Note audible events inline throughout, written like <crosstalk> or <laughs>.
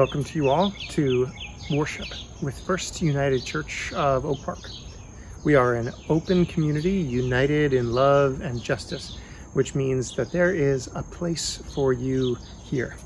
Welcome to you all to worship with First United Church of Oak Park. We are an open community united in love and justice, which means that there is a place for you here.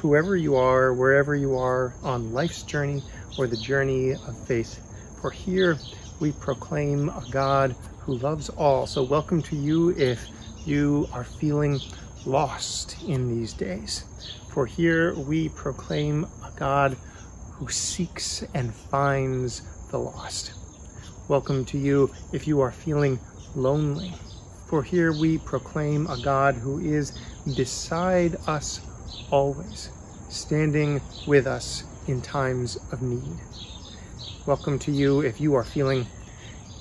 Whoever you are, wherever you are on life's journey or the journey of faith. For here we proclaim a God who loves all. So welcome to you if you are feeling lost in these days. For here we proclaim God who seeks and finds the lost. Welcome to you if you are feeling lonely. For here we proclaim a God who is beside us always, standing with us in times of need. Welcome to you if you are feeling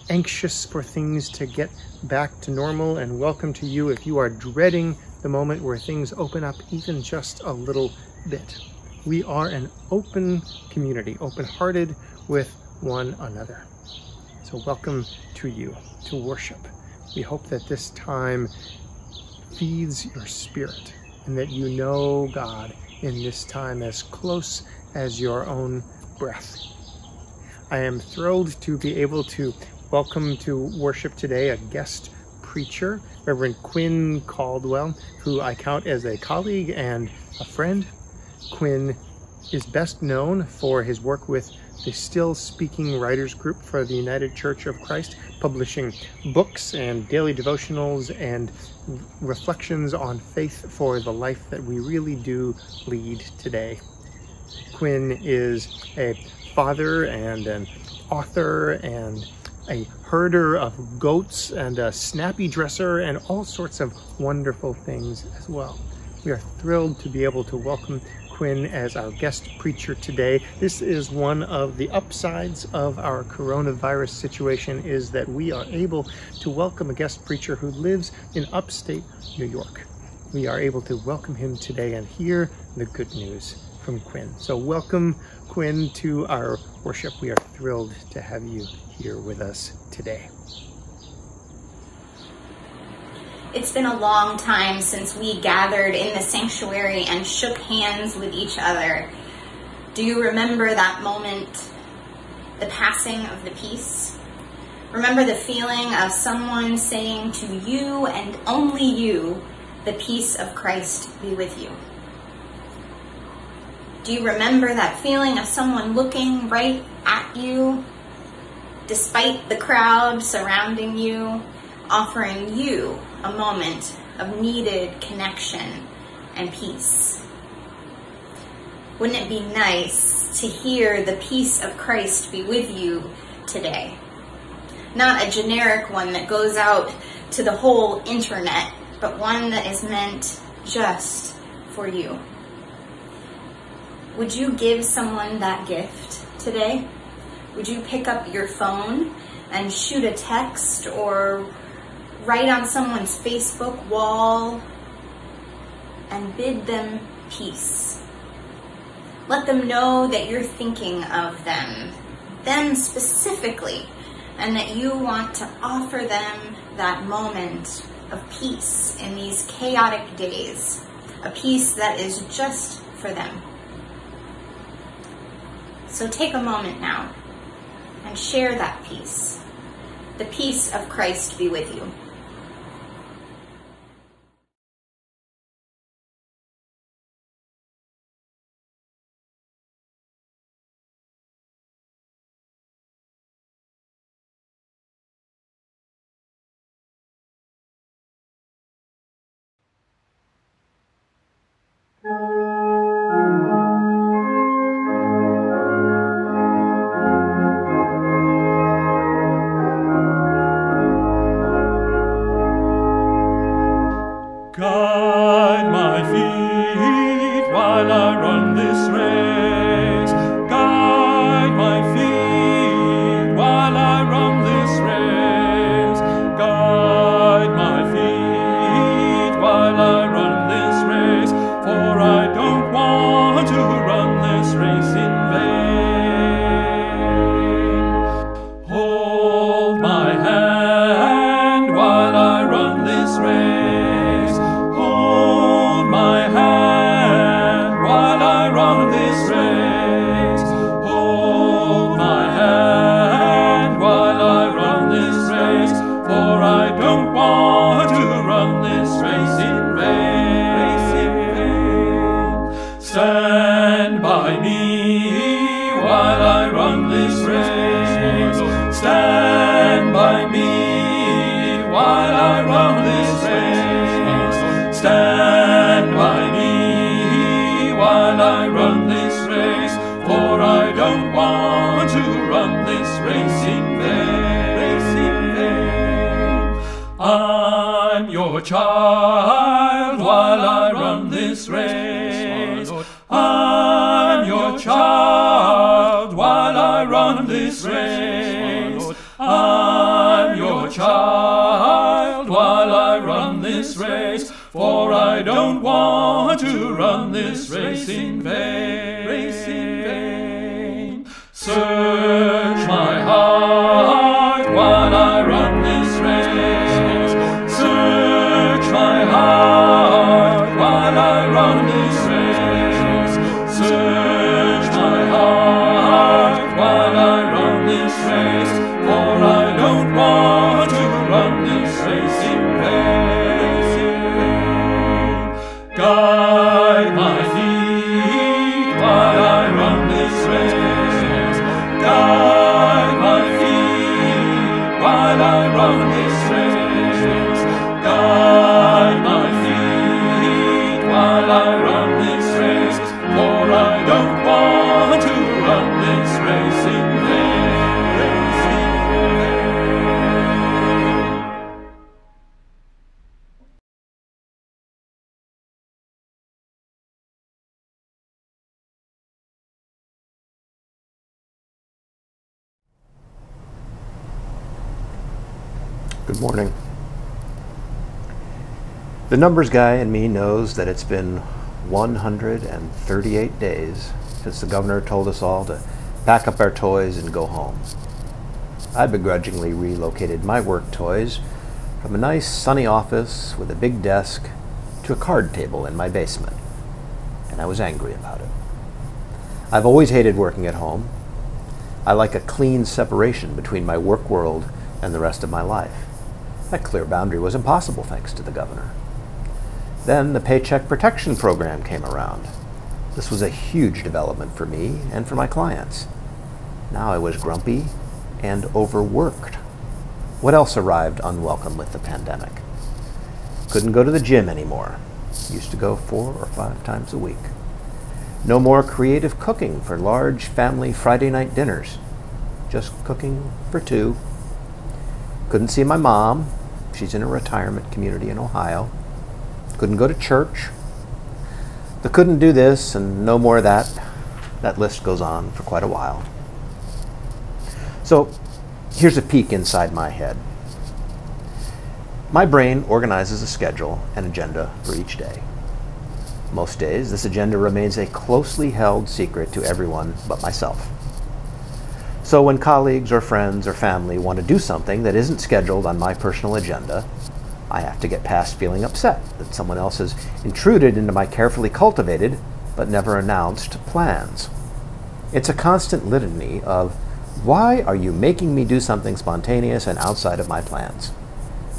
anxious for things to get back to normal, and welcome to you if you are dreading the moment where things open up even just a little bit. We are an open community, open-hearted with one another. So welcome to you to worship. We hope that this time feeds your spirit and that you know God in this time as close as your own breath. I am thrilled to be able to welcome to worship today a guest preacher, Reverend Quinn Caldwell, who I count as a colleague and a friend. Quinn is best known for his work with the Still Speaking Writers Group for the United Church of Christ, publishing books and daily devotionals and reflections on faith for the life that we really do lead today. Quinn is a father and an author and a herder of goats and a snappy dresser and all sorts of wonderful things as well. We are thrilled to be able to welcome Quinn as our guest preacher today. This is one of the upsides of our coronavirus situation is that we are able to welcome a guest preacher who lives in upstate New York. We are able to welcome him today and hear the good news from Quinn. So welcome Quinn to our worship. We are thrilled to have you here with us today. It's been a long time since we gathered in the sanctuary and shook hands with each other. Do you remember that moment, the passing of the peace? Remember the feeling of someone saying to you and only you, the peace of Christ be with you. Do you remember that feeling of someone looking right at you, despite the crowd surrounding you, offering you a moment of needed connection and peace? Wouldn't it be nice to hear the peace of Christ be with you today? Not a generic one that goes out to the whole internet, but one that is meant just for you. Would you give someone that gift today? Would you pick up your phone and shoot a text or write on someone's Facebook wall and bid them peace? Let them know that you're thinking of them, them specifically, and that you want to offer them that moment of peace in these chaotic days, a peace that is just for them. So take a moment now and share that peace. The peace of Christ be with you. Racing vain. I'm your child. Numbers guy in me knows that it's been 138 days since the governor told us all to pack up our toys and go home. I begrudgingly relocated my work toys from a nice sunny office with a big desk to a card table in my basement, and I was angry about it. I've always hated working at home. I like a clean separation between my work world and the rest of my life. That clear boundary was impossible thanks to the governor. Then the Paycheck Protection Program came around. This was a huge development for me and for my clients. Now I was grumpy and overworked. What else arrived unwelcome with the pandemic? Couldn't go to the gym anymore. Used to go four or five times a week. No more creative cooking for large family Friday night dinners. Just cooking for two. Couldn't see my mom. She's in a retirement community in Ohio. Couldn't go to church. The couldn't do this and no more of that. That list goes on for quite a while. So here's a peek inside my head. My brain organizes a schedule and agenda for each day. Most days, this agenda remains a closely held secret to everyone but myself. So when colleagues or friends or family want to do something that isn't scheduled on my personal agenda, I have to get past feeling upset that someone else has intruded into my carefully cultivated but never announced plans. It's a constant litany of, why are you making me do something spontaneous and outside of my plans?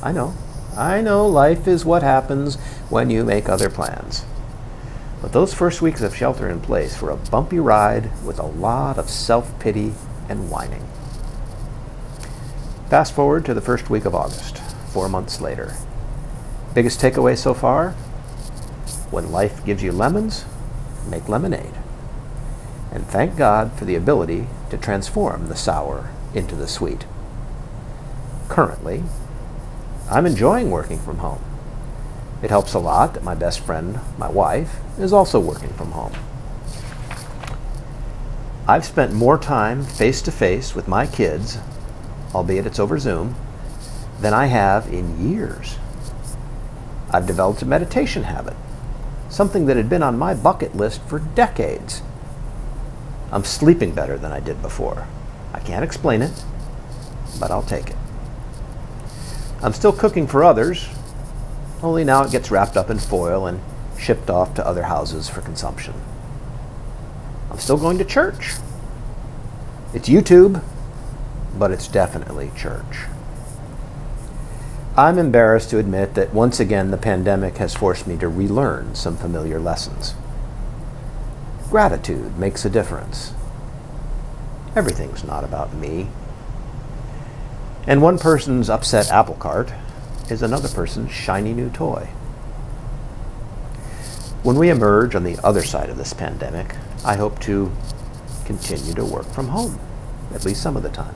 I know, I know life is what happens when you make other plans. But those first weeks of shelter in place were a bumpy ride with a lot of self pity and whining. Fast forward to the first week of August, four months later. Biggest takeaway so far? When life gives you lemons, make lemonade. And thank God for the ability to transform the sour into the sweet. Currently, I'm enjoying working from home. It helps a lot that my best friend, my wife, is also working from home. I've spent more time face to face with my kids, albeit it's over Zoom, than I have in years. I've developed a meditation habit, something that had been on my bucket list for decades. I'm sleeping better than I did before. I can't explain it, but I'll take it. I'm still cooking for others, only now it gets wrapped up in foil and shipped off to other houses for consumption. I'm still going to church. It's YouTube, but it's definitely church. I'm embarrassed to admit that once again the pandemic has forced me to relearn some familiar lessons. Gratitude makes a difference. Everything's not about me. And one person's upset apple cart is another person's shiny new toy. When we emerge on the other side of this pandemic, I hope to continue to work from home, at least some of the time.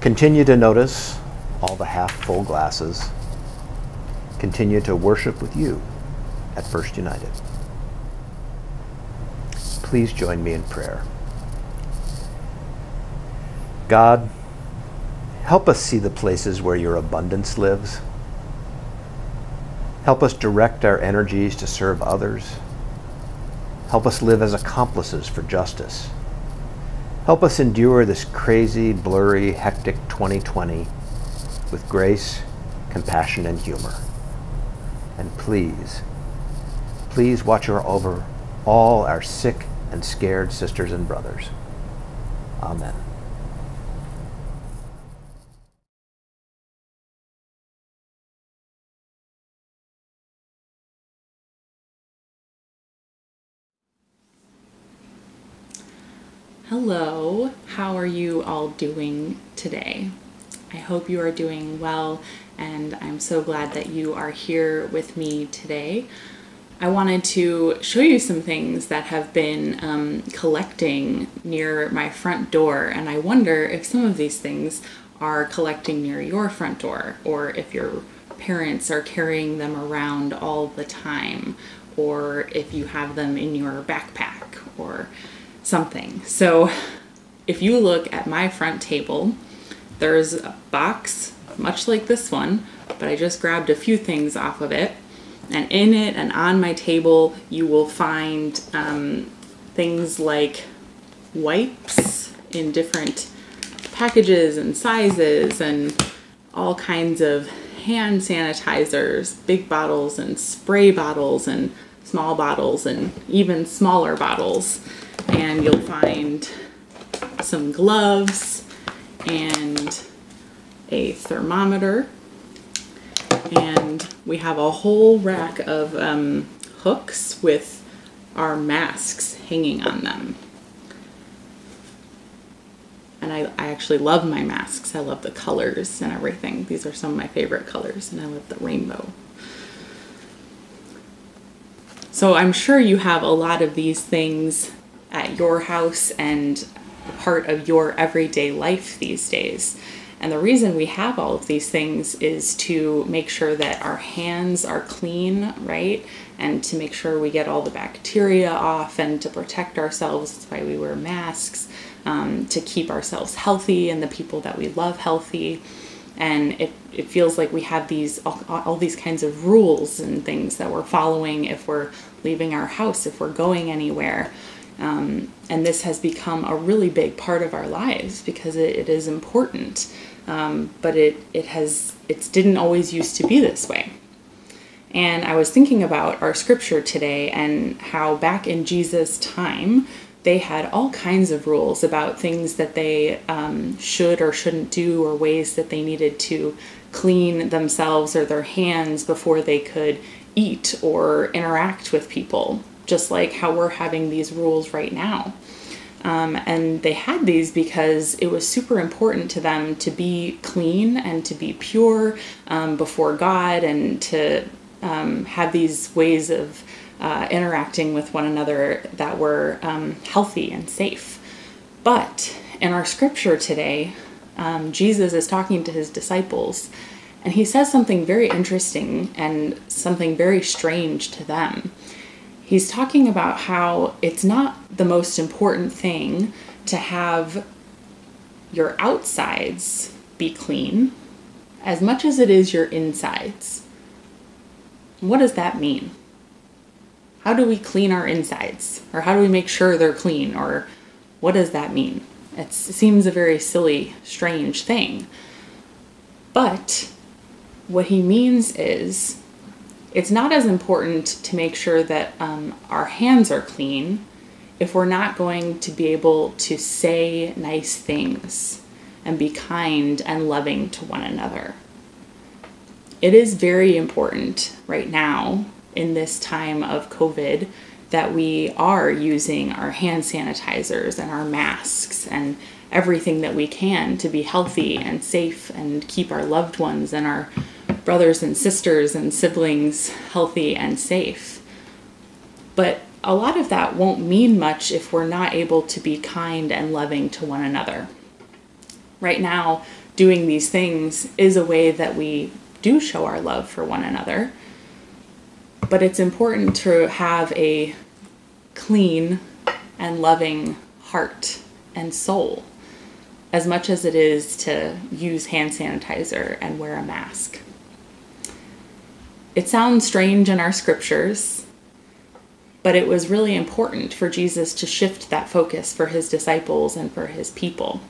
Continue to notice all the half full glasses, continue to worship with you at First United. Please join me in prayer. God, help us see the places where your abundance lives. Help us direct our energies to serve others. Help us live as accomplices for justice. Help us endure this crazy, blurry, hectic 2020 with grace, compassion, and humor. And please, please watch over all our sick and scared sisters and brothers. Amen. Hello, how are you all doing today? I hope you are doing well, and I'm so glad that you are here with me today. I wanted to show you some things that have been um, collecting near my front door, and I wonder if some of these things are collecting near your front door, or if your parents are carrying them around all the time, or if you have them in your backpack, or something. So if you look at my front table, there's a box much like this one, but I just grabbed a few things off of it. And in it and on my table, you will find um, things like wipes in different packages and sizes and all kinds of hand sanitizers, big bottles and spray bottles and small bottles and even smaller bottles and you'll find some gloves and a thermometer and we have a whole rack of um, hooks with our masks hanging on them. And I, I actually love my masks. I love the colors and everything. These are some of my favorite colors and I love the rainbow. So I'm sure you have a lot of these things at your house and part of your everyday life these days. And the reason we have all of these things is to make sure that our hands are clean, right? And to make sure we get all the bacteria off and to protect ourselves. That's why we wear masks, um, to keep ourselves healthy and the people that we love healthy. And it, it feels like we have these all, all these kinds of rules and things that we're following if we're leaving our house, if we're going anywhere. Um, and this has become a really big part of our lives because it, it is important. Um, but it, it has it didn't always used to be this way. And I was thinking about our scripture today and how back in Jesus' time, they had all kinds of rules about things that they um, should or shouldn't do, or ways that they needed to clean themselves or their hands before they could eat or interact with people just like how we're having these rules right now. Um, and they had these because it was super important to them to be clean and to be pure um, before God and to um, have these ways of uh, interacting with one another that were um, healthy and safe. But in our scripture today, um, Jesus is talking to his disciples and he says something very interesting and something very strange to them he's talking about how it's not the most important thing to have your outsides be clean as much as it is your insides. What does that mean? How do we clean our insides? Or how do we make sure they're clean? Or what does that mean? It seems a very silly, strange thing. But what he means is it's not as important to make sure that um, our hands are clean if we're not going to be able to say nice things and be kind and loving to one another. It is very important right now in this time of COVID that we are using our hand sanitizers and our masks and everything that we can to be healthy and safe and keep our loved ones and our brothers and sisters and siblings healthy and safe. But a lot of that won't mean much if we're not able to be kind and loving to one another. Right now, doing these things is a way that we do show our love for one another. But it's important to have a clean and loving heart and soul as much as it is to use hand sanitizer and wear a mask. It sounds strange in our scriptures, but it was really important for Jesus to shift that focus for his disciples and for his people.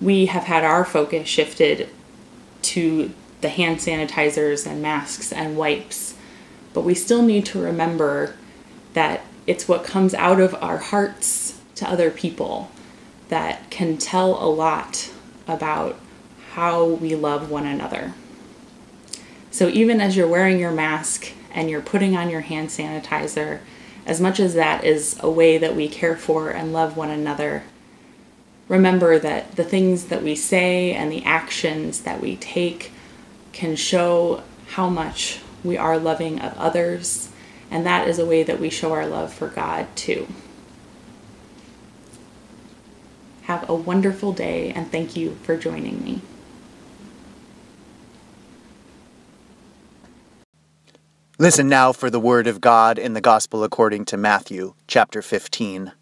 We have had our focus shifted to the hand sanitizers and masks and wipes, but we still need to remember that it's what comes out of our hearts to other people that can tell a lot about how we love one another. So, even as you're wearing your mask and you're putting on your hand sanitizer, as much as that is a way that we care for and love one another, remember that the things that we say and the actions that we take can show how much we are loving of others, and that is a way that we show our love for God too. Have a wonderful day, and thank you for joining me. Listen now for the word of God in the Gospel according to Matthew, chapter 15.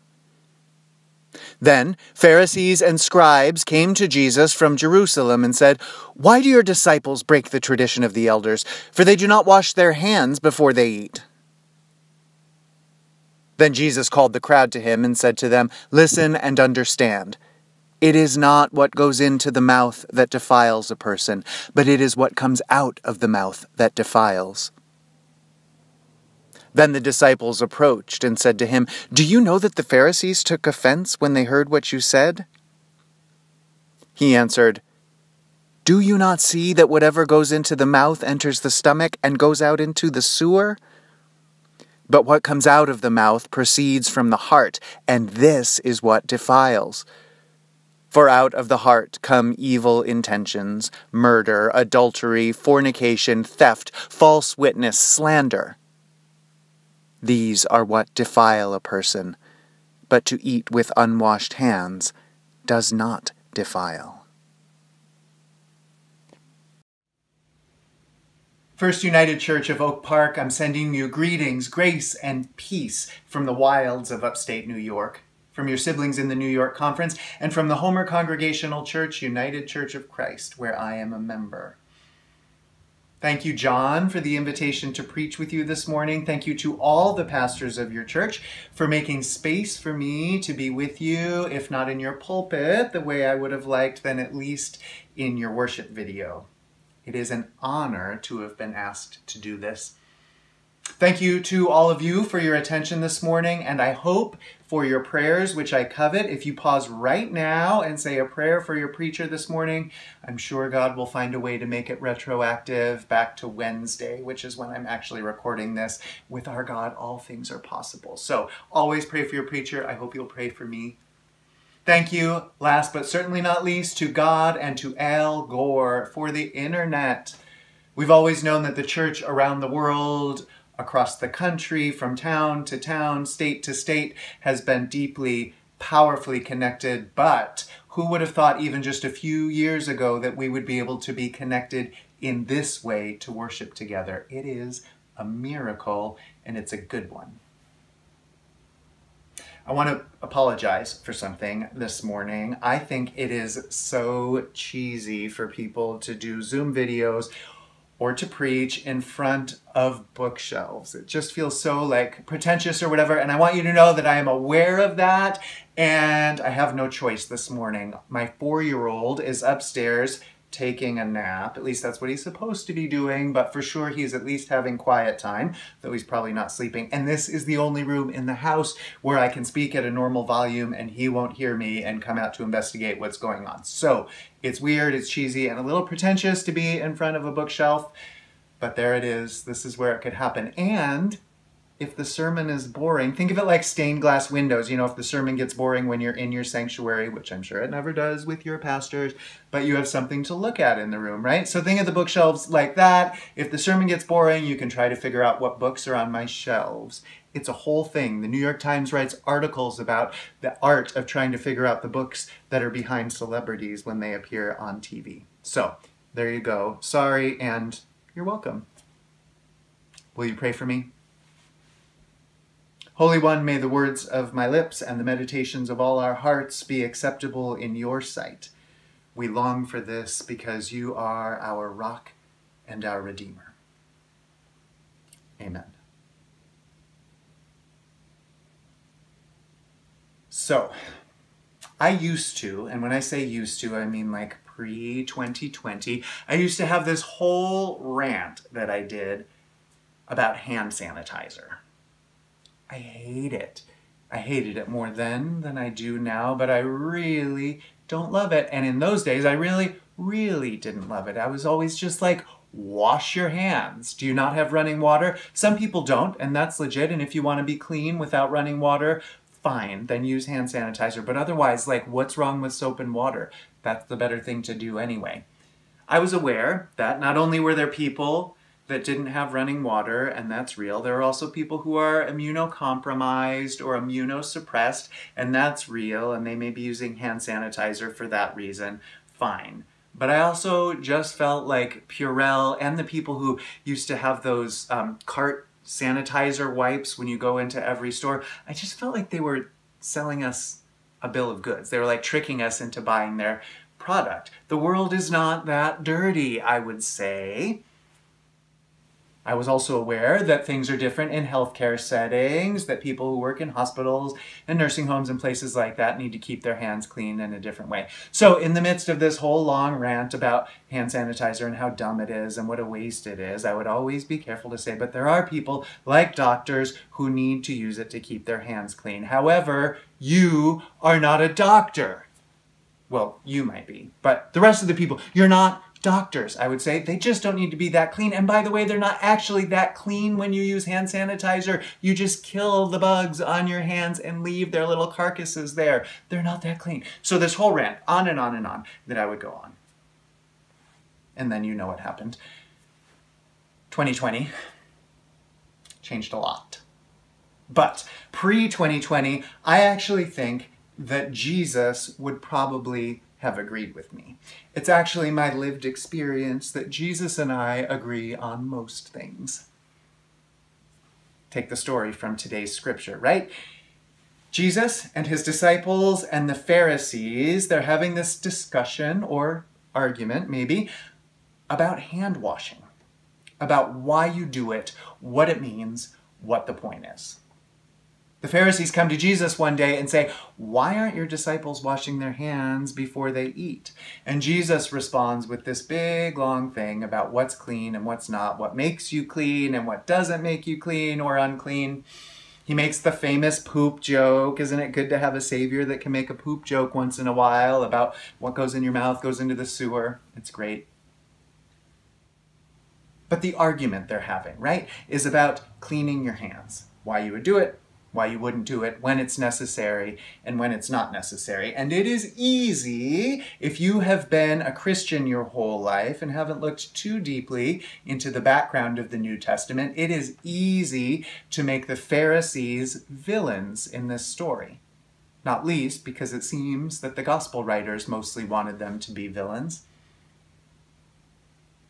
Then Pharisees and scribes came to Jesus from Jerusalem and said, Why do your disciples break the tradition of the elders? For they do not wash their hands before they eat. Then Jesus called the crowd to him and said to them, Listen and understand. It is not what goes into the mouth that defiles a person, but it is what comes out of the mouth that defiles. Then the disciples approached and said to him, Do you know that the Pharisees took offense when they heard what you said? He answered, Do you not see that whatever goes into the mouth enters the stomach and goes out into the sewer? But what comes out of the mouth proceeds from the heart, and this is what defiles. For out of the heart come evil intentions, murder, adultery, fornication, theft, false witness, slander. These are what defile a person, but to eat with unwashed hands does not defile. First United Church of Oak Park, I'm sending you greetings, grace, and peace from the wilds of upstate New York, from your siblings in the New York Conference, and from the Homer Congregational Church, United Church of Christ, where I am a member. Thank you, John, for the invitation to preach with you this morning. Thank you to all the pastors of your church for making space for me to be with you, if not in your pulpit the way I would have liked, then at least in your worship video. It is an honor to have been asked to do this. Thank you to all of you for your attention this morning, and I hope for your prayers, which I covet. If you pause right now and say a prayer for your preacher this morning, I'm sure God will find a way to make it retroactive back to Wednesday, which is when I'm actually recording this. With our God, all things are possible. So always pray for your preacher. I hope you'll pray for me Thank you, last but certainly not least, to God and to Al Gore for the internet. We've always known that the church around the world, across the country, from town to town, state to state, has been deeply, powerfully connected. But who would have thought even just a few years ago that we would be able to be connected in this way to worship together? It is a miracle, and it's a good one. I want to apologize for something this morning. I think it is so cheesy for people to do Zoom videos or to preach in front of bookshelves. It just feels so like pretentious or whatever. And I want you to know that I am aware of that and I have no choice this morning. My four year old is upstairs taking a nap. At least that's what he's supposed to be doing, but for sure he's at least having quiet time, though he's probably not sleeping. And this is the only room in the house where I can speak at a normal volume and he won't hear me and come out to investigate what's going on. So it's weird, it's cheesy, and a little pretentious to be in front of a bookshelf, but there it is. This is where it could happen. And if the sermon is boring, think of it like stained glass windows. You know, if the sermon gets boring when you're in your sanctuary, which I'm sure it never does with your pastors, but you have something to look at in the room, right? So think of the bookshelves like that. If the sermon gets boring, you can try to figure out what books are on my shelves. It's a whole thing. The New York Times writes articles about the art of trying to figure out the books that are behind celebrities when they appear on TV. So, There you go. Sorry, and you're welcome. Will you pray for me? Holy One, may the words of my lips and the meditations of all our hearts be acceptable in your sight. We long for this because you are our rock and our Redeemer. Amen. So, I used to, and when I say used to, I mean like pre 2020, I used to have this whole rant that I did about hand sanitizer. I hate it. I hated it more then than I do now, but I really don't love it. And in those days, I really, really didn't love it. I was always just like, wash your hands. Do you not have running water? Some people don't, and that's legit. And if you want to be clean without running water, fine, then use hand sanitizer. But otherwise, like, what's wrong with soap and water? That's the better thing to do anyway. I was aware that not only were there people that didn't have running water, and that's real. There are also people who are immunocompromised or immunosuppressed, and that's real, and they may be using hand sanitizer for that reason. Fine. But I also just felt like Purell and the people who used to have those um, cart sanitizer wipes when you go into every store, I just felt like they were selling us a bill of goods. They were like tricking us into buying their product. The world is not that dirty, I would say. I was also aware that things are different in healthcare settings, that people who work in hospitals and nursing homes and places like that need to keep their hands clean in a different way. So, in the midst of this whole long rant about hand sanitizer and how dumb it is and what a waste it is, I would always be careful to say, but there are people like doctors who need to use it to keep their hands clean. However, you are not a doctor. Well, you might be, but the rest of the people, you're not doctors, I would say. They just don't need to be that clean. And by the way, they're not actually that clean when you use hand sanitizer. You just kill the bugs on your hands and leave their little carcasses there. They're not that clean. So this whole rant, on and on and on, that I would go on. And then you know what happened. 2020 changed a lot. But pre 2020, I actually think that Jesus would probably have agreed with me. It's actually my lived experience that Jesus and I agree on most things. Take the story from today's scripture, right? Jesus and his disciples and the Pharisees, they're having this discussion or argument, maybe, about hand washing, about why you do it, what it means, what the point is. The Pharisees come to Jesus one day and say, Why aren't your disciples washing their hands before they eat? And Jesus responds with this big long thing about what's clean and what's not, what makes you clean and what doesn't make you clean or unclean. He makes the famous poop joke. Isn't it good to have a savior that can make a poop joke once in a while about what goes in your mouth goes into the sewer? It's great. But the argument they're having, right, is about cleaning your hands. Why you would do it, why you wouldn't do it when it's necessary and when it's not necessary. And it is easy if you have been a Christian your whole life and haven't looked too deeply into the background of the New Testament, it is easy to make the Pharisees villains in this story. Not least because it seems that the gospel writers mostly wanted them to be villains.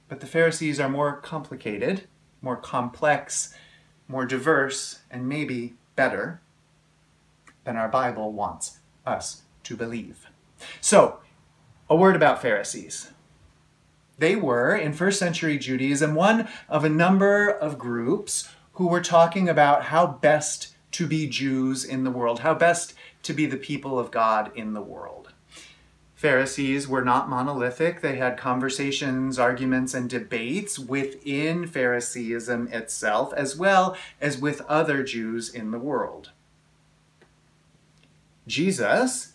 But the Pharisees are more complicated, more complex, more diverse, and maybe better than our Bible wants us to believe. So, a word about Pharisees. They were, in first century Judaism, one of a number of groups who were talking about how best to be Jews in the world, how best to be the people of God in the world. Pharisees were not monolithic. They had conversations, arguments, and debates within Phariseeism itself, as well as with other Jews in the world. Jesus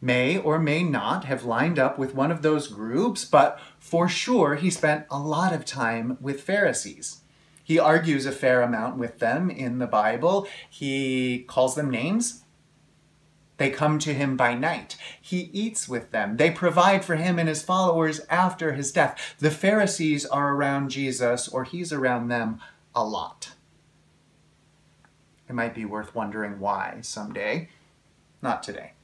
may or may not have lined up with one of those groups, but for sure he spent a lot of time with Pharisees. He argues a fair amount with them in the Bible. He calls them names they come to him by night. He eats with them. They provide for him and his followers after his death. The Pharisees are around Jesus, or he's around them a lot. It might be worth wondering why someday. Not today.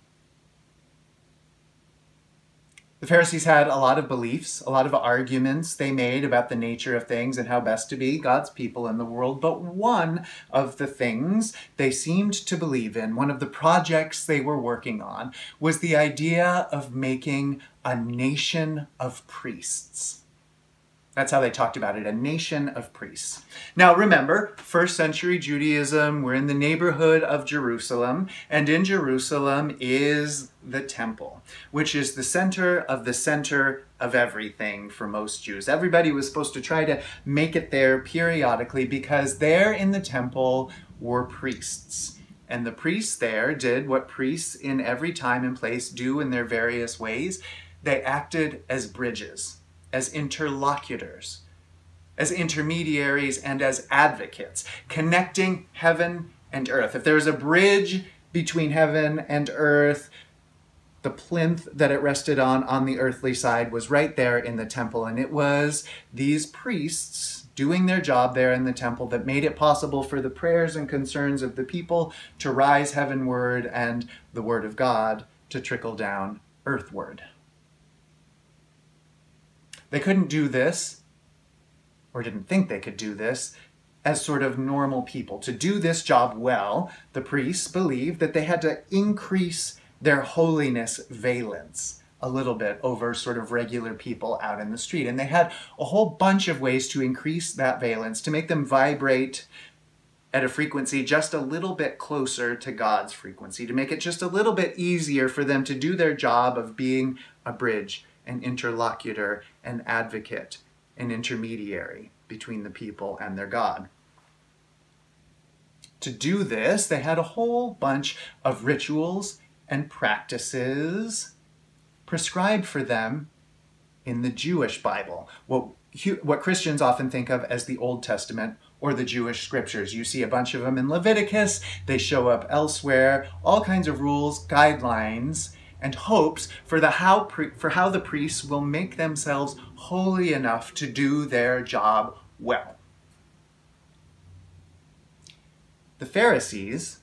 The Pharisees had a lot of beliefs, a lot of arguments they made about the nature of things and how best to be God's people in the world. But one of the things they seemed to believe in, one of the projects they were working on, was the idea of making a nation of priests. That's how they talked about it, a nation of priests. Now remember, first century Judaism, we're in the neighborhood of Jerusalem, and in Jerusalem is the temple, which is the center of the center of everything for most Jews. Everybody was supposed to try to make it there periodically because there in the temple were priests. And the priests there did what priests in every time and place do in their various ways. They acted as bridges as interlocutors, as intermediaries, and as advocates, connecting heaven and earth. If there's a bridge between heaven and earth, the plinth that it rested on on the earthly side was right there in the temple, and it was these priests doing their job there in the temple that made it possible for the prayers and concerns of the people to rise heavenward and the word of God to trickle down earthward. They couldn't do this, or didn't think they could do this, as sort of normal people. To do this job well, the priests believed that they had to increase their holiness valence a little bit over sort of regular people out in the street. And they had a whole bunch of ways to increase that valence, to make them vibrate at a frequency just a little bit closer to God's frequency, to make it just a little bit easier for them to do their job of being a bridge an interlocutor, an advocate, an intermediary between the people and their God. To do this, they had a whole bunch of rituals and practices prescribed for them in the Jewish Bible, what, what Christians often think of as the Old Testament or the Jewish scriptures. You see a bunch of them in Leviticus, they show up elsewhere, all kinds of rules, guidelines and hopes for, the how for how the priests will make themselves holy enough to do their job well. The Pharisees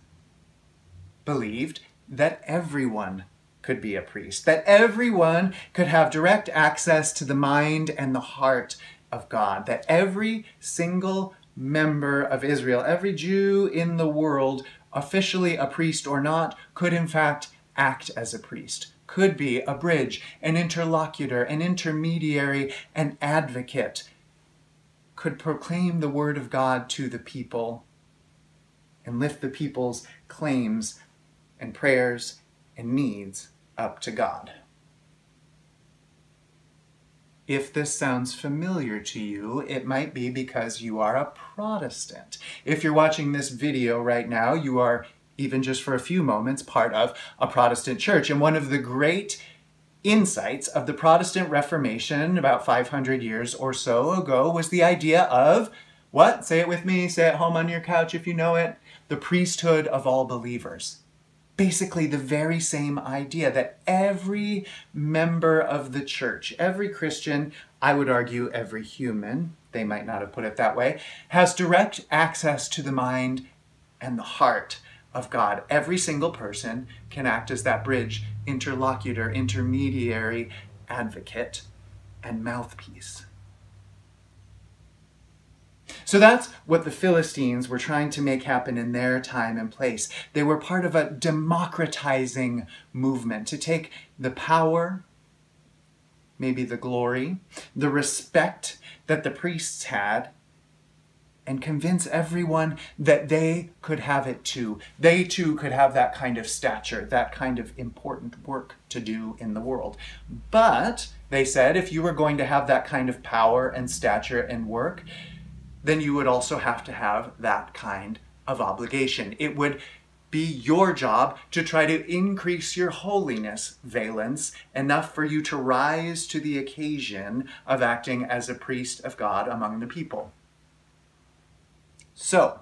believed that everyone could be a priest, that everyone could have direct access to the mind and the heart of God, that every single member of Israel, every Jew in the world, officially a priest or not, could in fact act as a priest, could be a bridge, an interlocutor, an intermediary, an advocate, could proclaim the word of God to the people and lift the people's claims and prayers and needs up to God. If this sounds familiar to you, it might be because you are a Protestant. If you're watching this video right now, you are even just for a few moments, part of a Protestant church. And one of the great insights of the Protestant Reformation about 500 years or so ago was the idea of what? Say it with me, say it home on your couch if you know it. The priesthood of all believers. Basically, the very same idea that every member of the church, every Christian, I would argue every human, they might not have put it that way, has direct access to the mind and the heart of God. Every single person can act as that bridge, interlocutor, intermediary, advocate, and mouthpiece. So that's what the Philistines were trying to make happen in their time and place. They were part of a democratizing movement to take the power, maybe the glory, the respect that the priests had, and convince everyone that they could have it too. They too could have that kind of stature, that kind of important work to do in the world. But, they said, if you were going to have that kind of power and stature and work, then you would also have to have that kind of obligation. It would be your job to try to increase your holiness valence enough for you to rise to the occasion of acting as a priest of God among the people. So,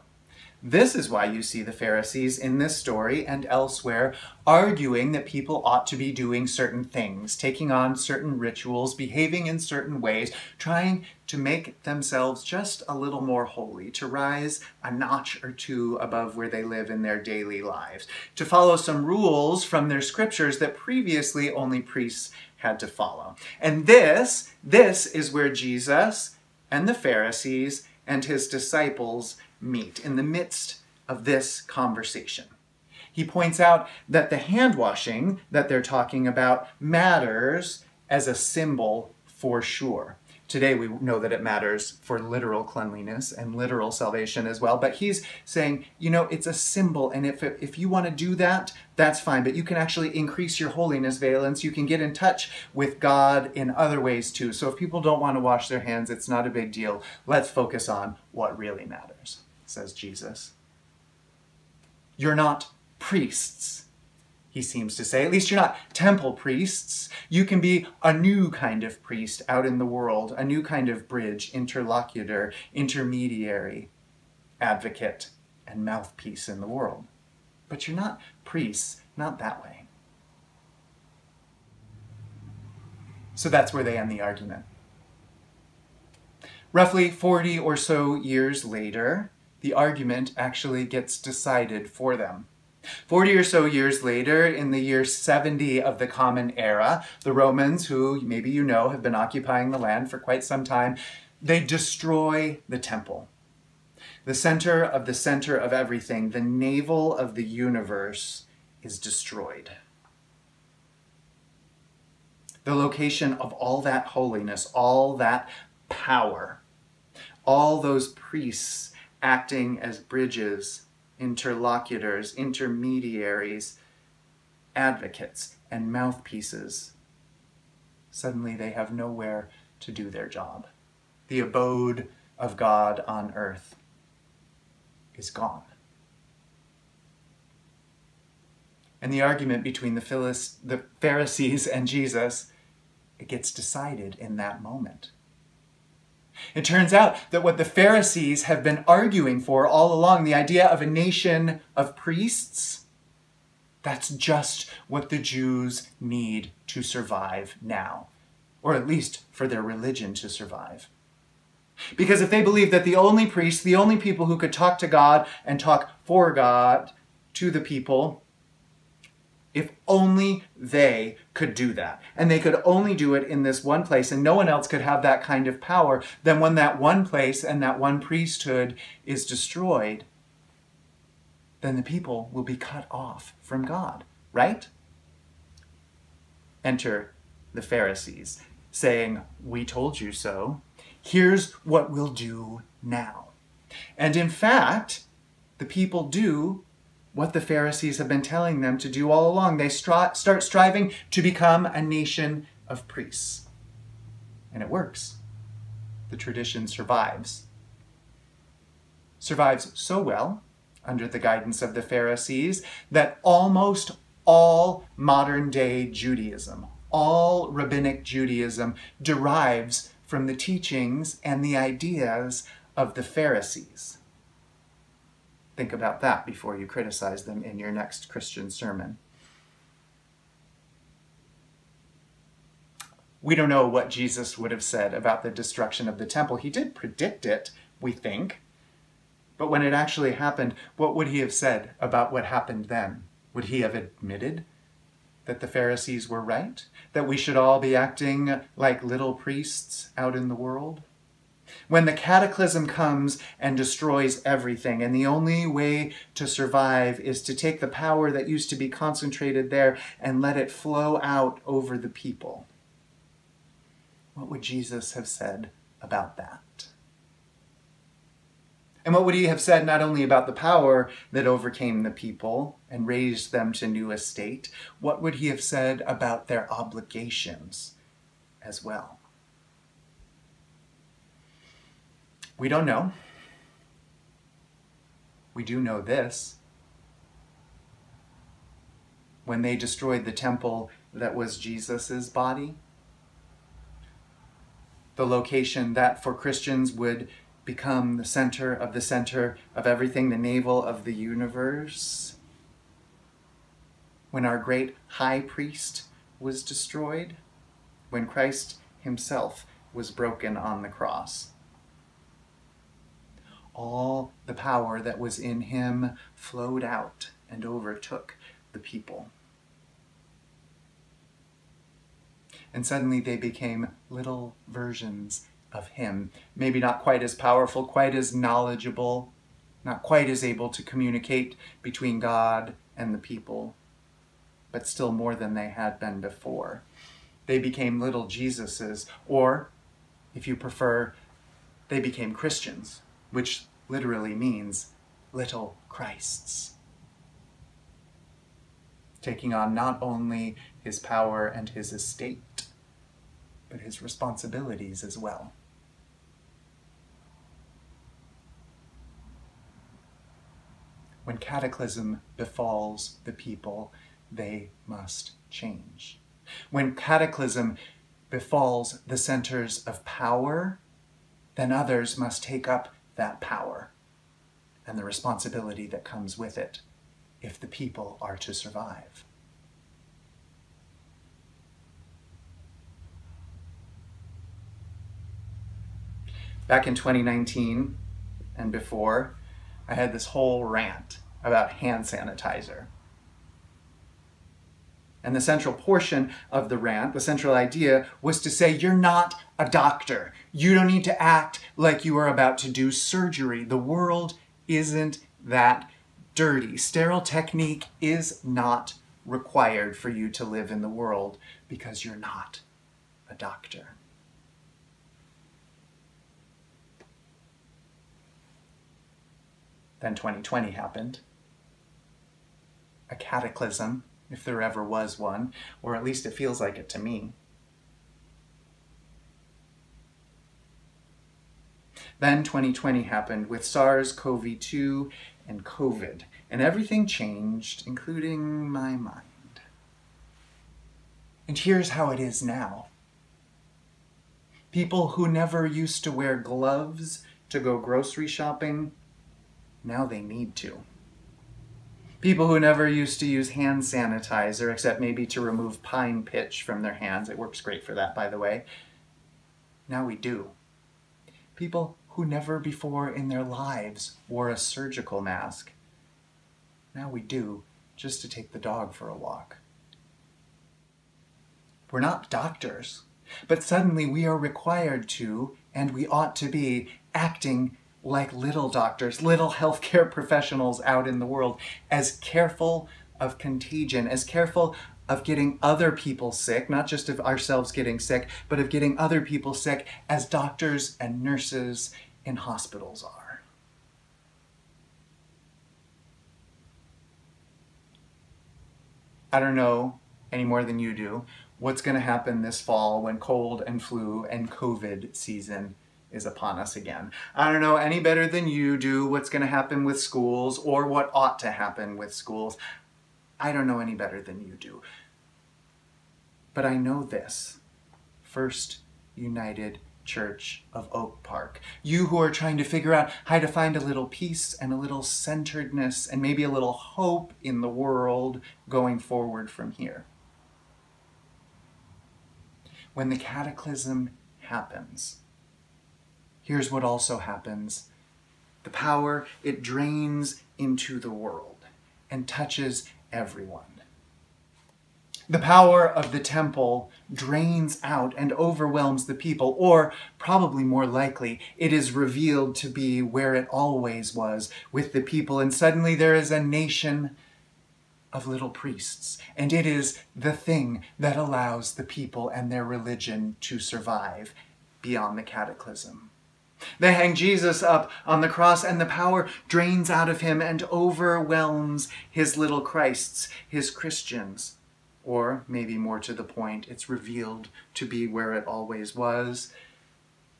this is why you see the Pharisees in this story and elsewhere arguing that people ought to be doing certain things, taking on certain rituals, behaving in certain ways, trying to make themselves just a little more holy, to rise a notch or two above where they live in their daily lives, to follow some rules from their scriptures that previously only priests had to follow. And this, this is where Jesus and the Pharisees and his disciples meet in the midst of this conversation. He points out that the hand washing that they're talking about matters as a symbol for sure. Today we know that it matters for literal cleanliness and literal salvation as well, but he's saying, you know, it's a symbol, and if, if you want to do that, that's fine, but you can actually increase your holiness valence. You can get in touch with God in other ways too. So if people don't want to wash their hands, it's not a big deal. Let's focus on what really matters, says Jesus. You're not priests he seems to say. At least you're not temple priests. You can be a new kind of priest out in the world, a new kind of bridge, interlocutor, intermediary, advocate, and mouthpiece in the world. But you're not priests, not that way. So that's where they end the argument. Roughly 40 or so years later, the argument actually gets decided for them. 40 or so years later, in the year 70 of the Common Era, the Romans, who maybe you know have been occupying the land for quite some time, they destroy the temple. The center of the center of everything, the navel of the universe, is destroyed. The location of all that holiness, all that power, all those priests acting as bridges interlocutors, intermediaries, advocates, and mouthpieces. Suddenly they have nowhere to do their job. The abode of God on earth is gone. And the argument between the, the Pharisees and Jesus, it gets decided in that moment. It turns out that what the Pharisees have been arguing for all along, the idea of a nation of priests, that's just what the Jews need to survive now, or at least for their religion to survive. Because if they believe that the only priests, the only people who could talk to God and talk for God to the people, if only they could do that. And they could only do it in this one place, and no one else could have that kind of power. Then, when that one place and that one priesthood is destroyed, then the people will be cut off from God, right? Enter the Pharisees, saying, We told you so. Here's what we'll do now. And in fact, the people do what the Pharisees have been telling them to do all along. They start striving to become a nation of priests. And it works. The tradition survives. Survives so well under the guidance of the Pharisees that almost all modern day Judaism, all rabbinic Judaism, derives from the teachings and the ideas of the Pharisees. Think about that before you criticize them in your next Christian sermon. We don't know what Jesus would have said about the destruction of the temple. He did predict it, we think. But when it actually happened, what would he have said about what happened then? Would he have admitted that the Pharisees were right? That we should all be acting like little priests out in the world? When the cataclysm comes and destroys everything, and the only way to survive is to take the power that used to be concentrated there and let it flow out over the people. What would Jesus have said about that? And what would he have said not only about the power that overcame the people and raised them to new estate, what would he have said about their obligations as well? We don't know. We do know this. When they destroyed the temple that was Jesus' body, the location that for Christians would become the center of the center of everything, the navel of the universe. When our great high priest was destroyed, when Christ himself was broken on the cross all the power that was in him flowed out and overtook the people. and suddenly they became little versions of him. Maybe not quite as powerful, quite as knowledgeable, not quite as able to communicate between God and the people, but still more than they had been before. They became little Jesuses, or, if you prefer, they became Christians, which literally means little Christs. Taking on not only his power and his estate, but his responsibilities as well. When cataclysm befalls the people, they must change. When cataclysm befalls the centers of power, then others must take up that power and the responsibility that comes with it if the people are to survive. Back in 2019 and before, I had this whole rant about hand sanitizer. And the central portion of the rant, the central idea, was to say, You're not a doctor. You don't need to act like you are about to do surgery. The world isn't that dirty. Sterile technique is not required for you to live in the world because you're not a doctor. Then 2020 happened. A cataclysm, if there ever was one, or at least it feels like it to me. Then 2020 happened with SARS CoV 2 and COVID, and everything changed, including my mind. And here's how it is now people who never used to wear gloves to go grocery shopping now they need to. People who never used to use hand sanitizer, except maybe to remove pine pitch from their hands, it works great for that, by the way, now we do. People who never before in their lives wore a surgical mask, now we do, just to take the dog for a walk. We're not doctors, but suddenly we are required to, and we ought to be, acting like little doctors, little <laughs> healthcare professionals out in the world, as careful of contagion, as careful of getting other people sick, not just of ourselves getting sick, but of getting other people sick as doctors and nurses in hospitals are. I don't know any more than you do what's going to happen this fall when cold and flu and COVID season is upon us again. I don't know any better than you do what's going to happen with schools or what ought to happen with schools. I don't know any better than you do. But I know this First United Church of Oak Park. You who are trying to figure out how to find a little peace and a little centeredness and maybe a little hope in the world going forward from here. When the cataclysm happens, here's what also happens the power, it drains into the world and touches everyone. The power of the temple drains out and overwhelms the people, or probably more likely, it is revealed to be where it always was with the people, and suddenly there is a nation of little priests, and it is the thing that allows the people and their religion to survive beyond the cataclysm. They hang Jesus up on the cross, and the power drains out of him and overwhelms his little Christs, his Christians. Or, maybe more to the point, it's revealed to be where it always was.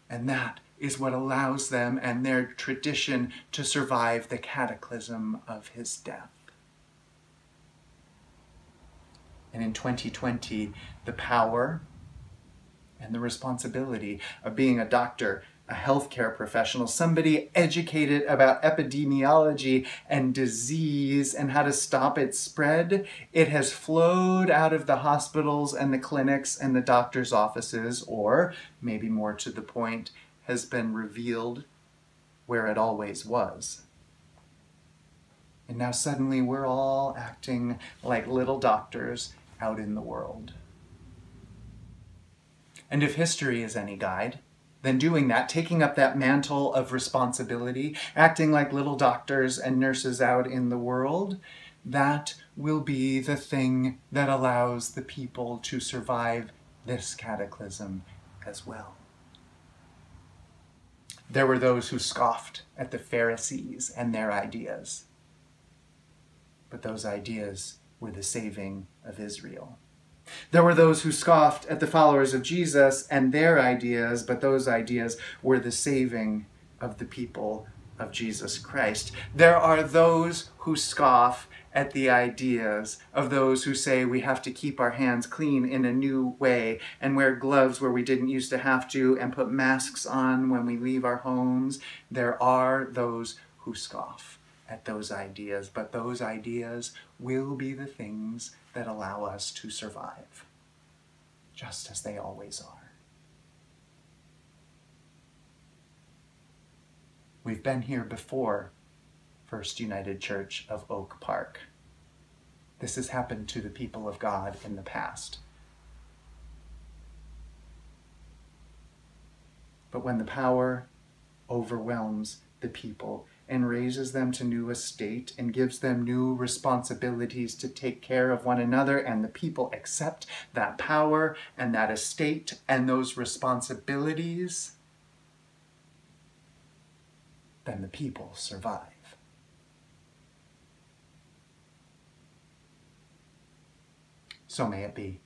And that is what allows them and their tradition to survive the cataclysm of his death. And in 2020, the power and the responsibility of being a doctor a healthcare professional, somebody educated about epidemiology and disease and how to stop its spread. It has flowed out of the hospitals and the clinics and the doctor's offices, or maybe more to the point, has been revealed where it always was. And now suddenly we're all acting like little doctors out in the world. And if history is any guide, then doing that, taking up that mantle of responsibility, acting like little doctors and nurses out in the world, that will be the thing that allows the people to survive this cataclysm as well. There were those who scoffed at the Pharisees and their ideas, but those ideas were the saving of Israel. There were those who scoffed at the followers of Jesus and their ideas, but those ideas were the saving of the people of Jesus Christ. There are those who scoff at the ideas of those who say we have to keep our hands clean in a new way and wear gloves where we didn't used to have to and put masks on when we leave our homes. There are those who scoff at those ideas, but those ideas will be the things that allow us to survive, just as they always are. We've been here before, First United Church of Oak Park. This has happened to the people of God in the past. But when the power overwhelms the people and raises them to new estate and gives them new responsibilities to take care of one another, and the people accept that power and that estate and those responsibilities, then the people survive. So may it be.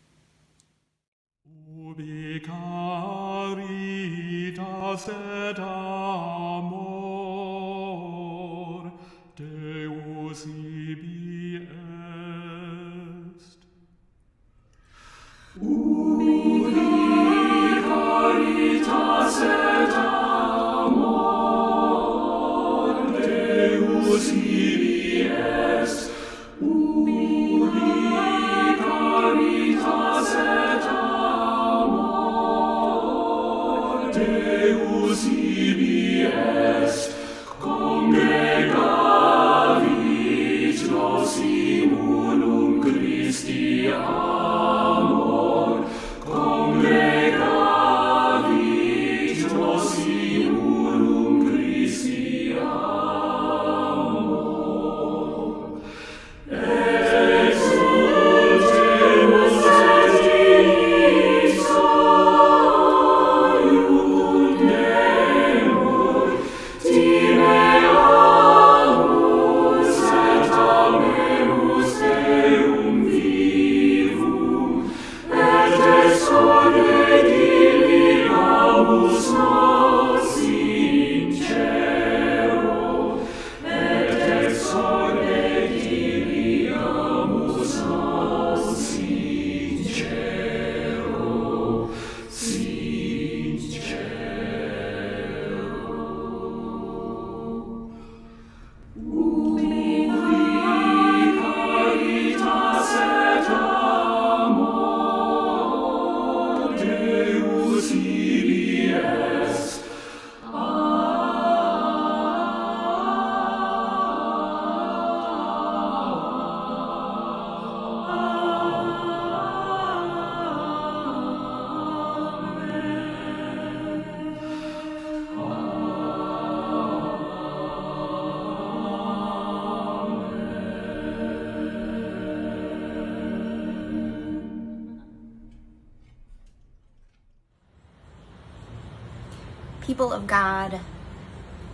People of God,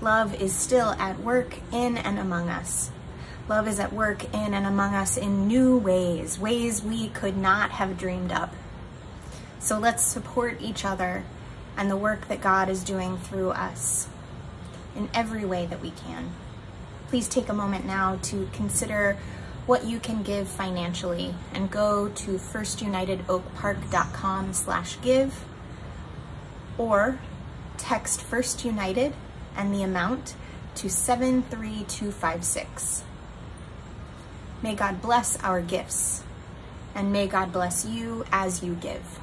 love is still at work in and among us. Love is at work in and among us in new ways, ways we could not have dreamed up. So let's support each other and the work that God is doing through us in every way that we can. Please take a moment now to consider what you can give financially and go to firstunitedoakpark.com slash give or text First United and the amount to 73256. May God bless our gifts, and may God bless you as you give.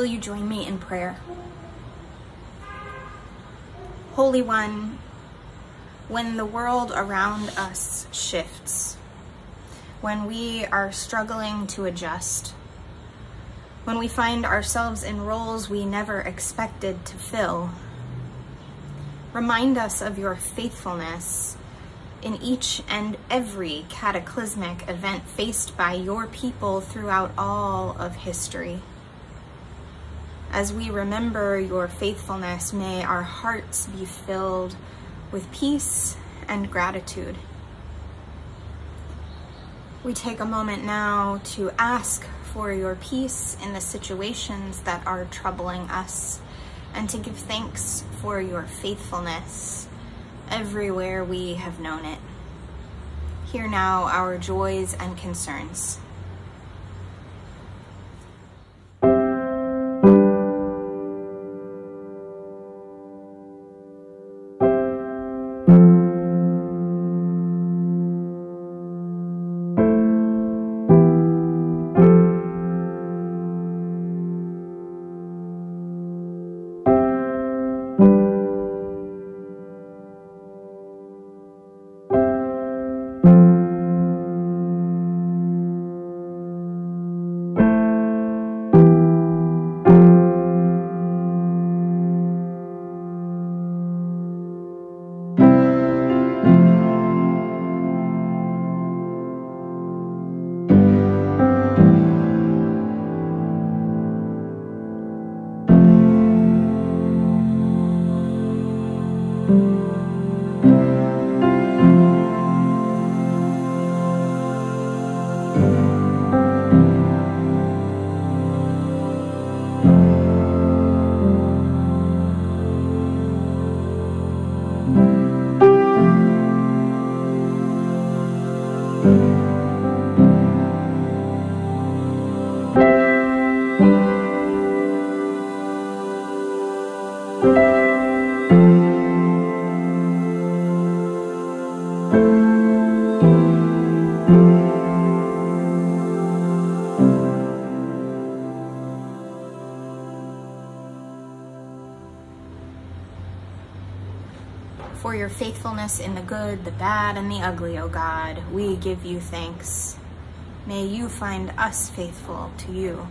Will you join me in prayer? Holy One, when the world around us shifts, when we are struggling to adjust, when we find ourselves in roles we never expected to fill, remind us of your faithfulness in each and every cataclysmic event faced by your people throughout all of history. As we remember your faithfulness, may our hearts be filled with peace and gratitude. We take a moment now to ask for your peace in the situations that are troubling us and to give thanks for your faithfulness everywhere we have known it. Hear now our joys and concerns. Faithfulness in the good, the bad, and the ugly, O God, we give you thanks. May you find us faithful to you.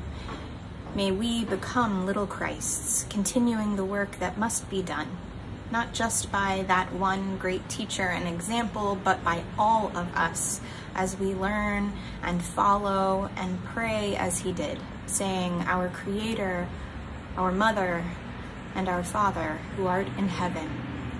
May we become little Christs, continuing the work that must be done, not just by that one great teacher and example, but by all of us as we learn and follow and pray as he did, saying, Our Creator, our Mother, and our Father, who art in heaven,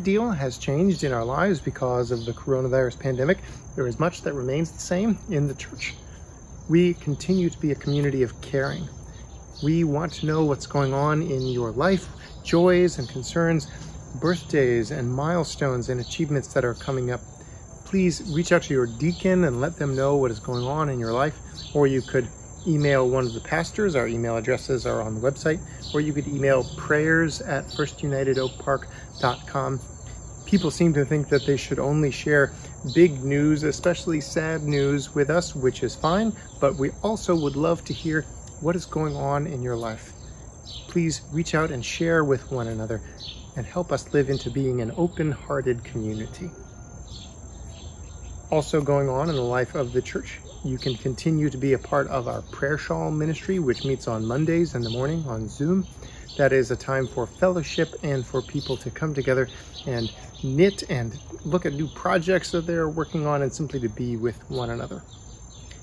Great deal has changed in our lives because of the coronavirus pandemic, there is much that remains the same in the church. We continue to be a community of caring. We want to know what's going on in your life, joys and concerns, birthdays and milestones and achievements that are coming up. Please reach out to your deacon and let them know what is going on in your life, or you could email one of the pastors. Our email addresses are on the website, or you could email prayers at firstunitedoakpark.com. People seem to think that they should only share big news, especially sad news, with us, which is fine, but we also would love to hear what is going on in your life. Please reach out and share with one another and help us live into being an open hearted community. Also, going on in the life of the church, you can continue to be a part of our prayer shawl ministry, which meets on Mondays in the morning on Zoom. That is a time for fellowship and for people to come together and knit and look at new projects that they're working on and simply to be with one another.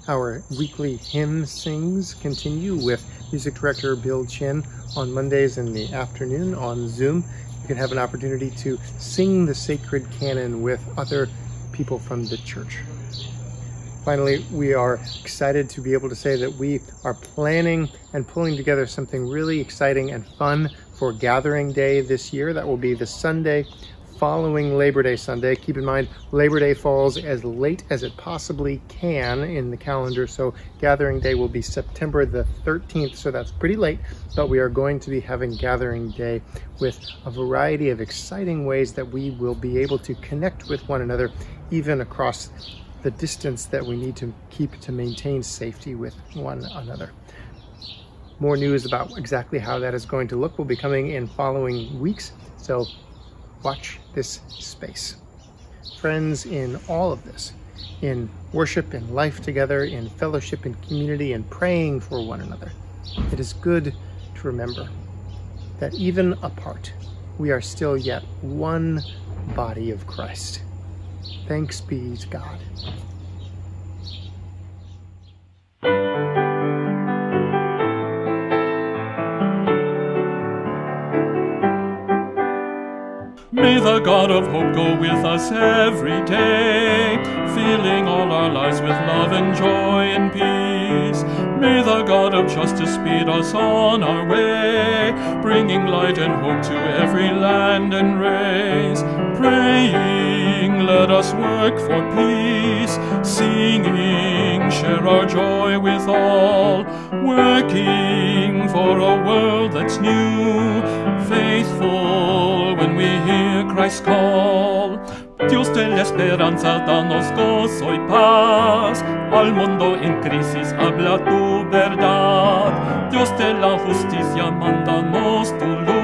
Our weekly hymn sings continue with music director Bill Chin on Mondays in the afternoon on Zoom. You can have an opportunity to sing the sacred canon with other people from the church. Finally, we are excited to be able to say that we are planning and pulling together something really exciting and fun for Gathering Day this year. That will be the Sunday following Labor Day Sunday. Keep in mind, Labor Day falls as late as it possibly can in the calendar, so Gathering Day will be September the 13th, so that's pretty late, but we are going to be having Gathering Day with a variety of exciting ways that we will be able to connect with one another, even across the distance that we need to keep to maintain safety with one another. More news about exactly how that is going to look will be coming in following weeks, so watch this space. Friends in all of this, in worship and life together, in fellowship and community, and praying for one another, it is good to remember that even apart, we are still yet one body of Christ. Thanks be to God. May the God of hope go with us every day, filling all our lives with love and joy and peace. May the God of justice speed us on our way, bringing light and hope to every land and race. Praying, let us work for peace, singing, share our joy with all, working for a world that's new, faithful when we hear Christ's call. Dios de la esperanza, danos gozo y paz. Al mundo en crisis habla tu verdad. Dios de la justicia, mándanos tu luz.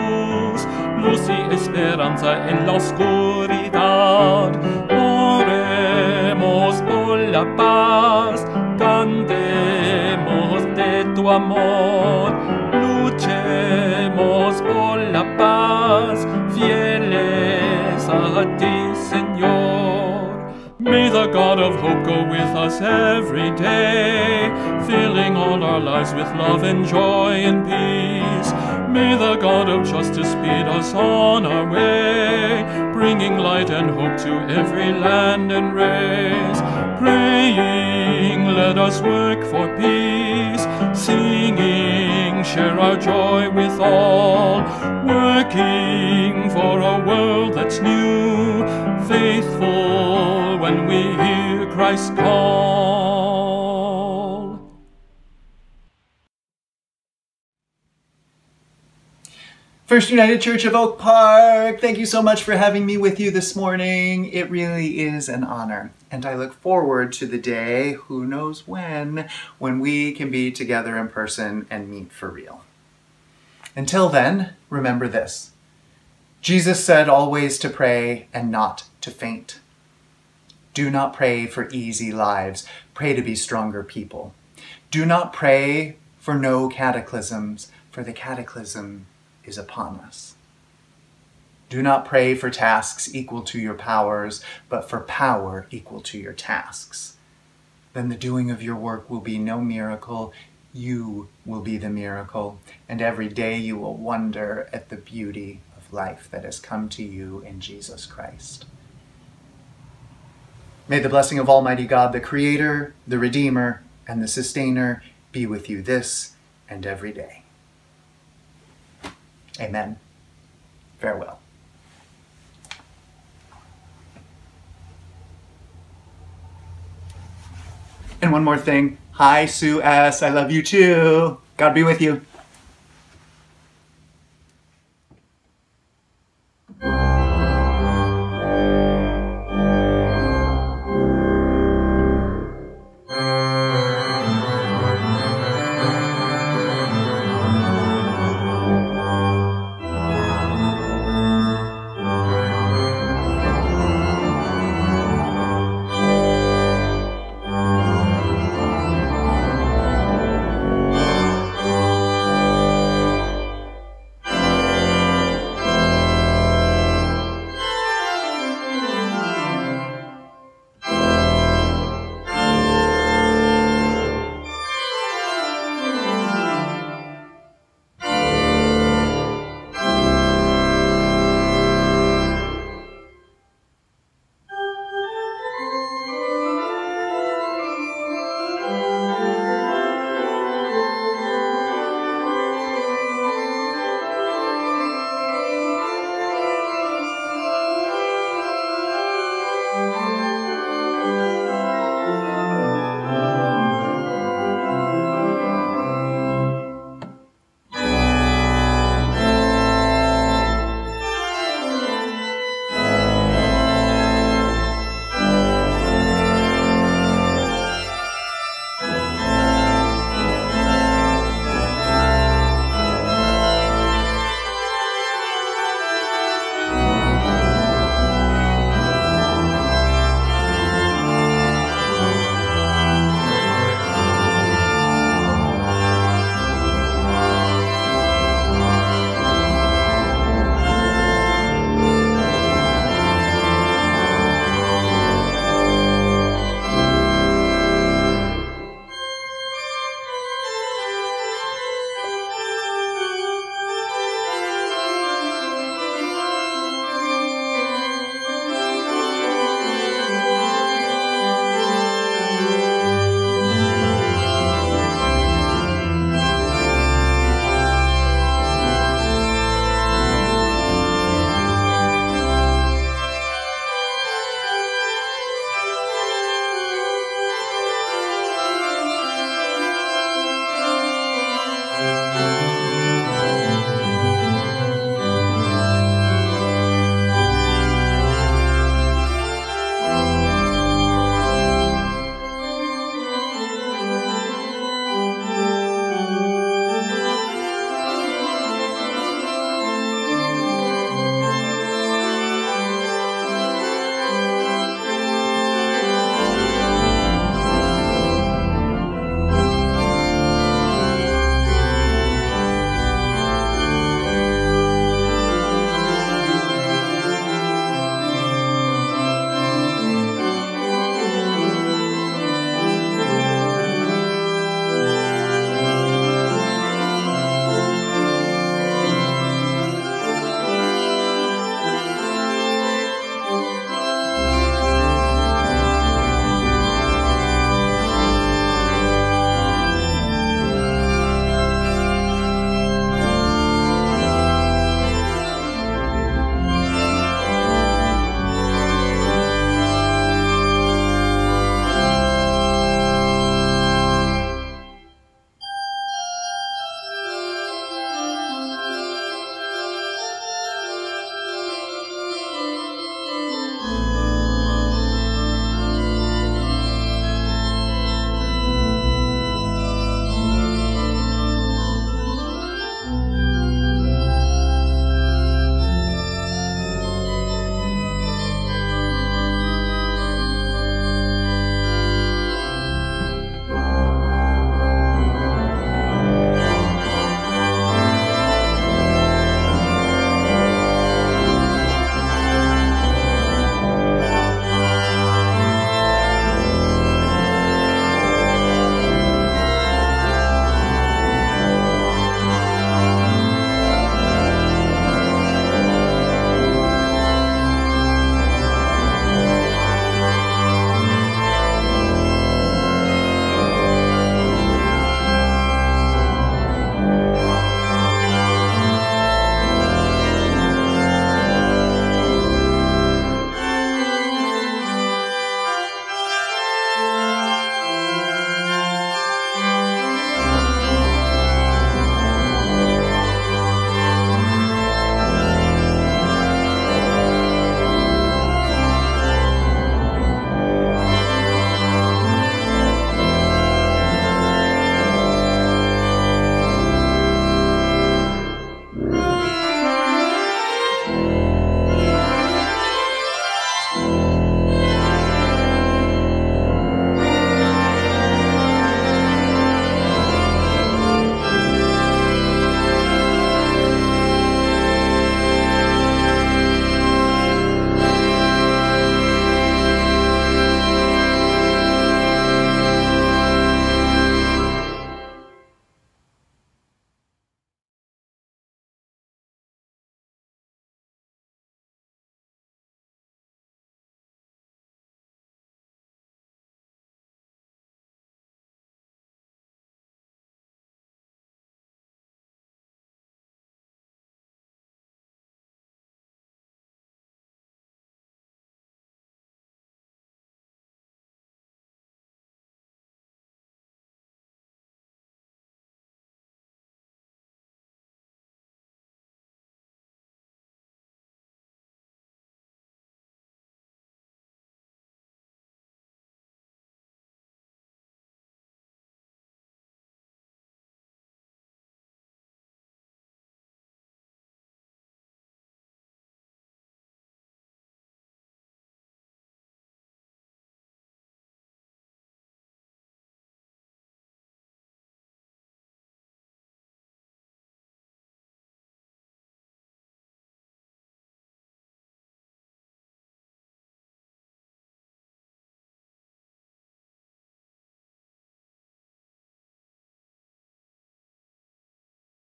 Luz y esperanza en la oscuridad. Oremos por la paz. Cantemos de tu amor. Luchemos por la paz. Fieles a ti, Señor. May the God of hope go with us every day, filling all our lives with love and joy and peace. May the God of justice speed us on our way, bringing light and hope to every land and race. Praying, let us work for peace, singing, share our joy with all, working for a world that's new, faithful when we hear Christ call. First United Church of Oak Park, thank you so much for having me with you this morning. It really is an honor. And I look forward to the day, who knows when, when we can be together in person and meet for real. Until then, remember this Jesus said always to pray and not to faint. Do not pray for easy lives, pray to be stronger people. Do not pray for no cataclysms, for the cataclysm is upon us. Do not pray for tasks equal to your powers, but for power equal to your tasks. Then the doing of your work will be no miracle, you will be the miracle, and every day you will wonder at the beauty of life that has come to you in Jesus Christ. May the blessing of Almighty God, the Creator, the Redeemer, and the Sustainer be with you this and every day. Amen. Farewell. And one more thing Hi, Sue S. I love you too. God be with you.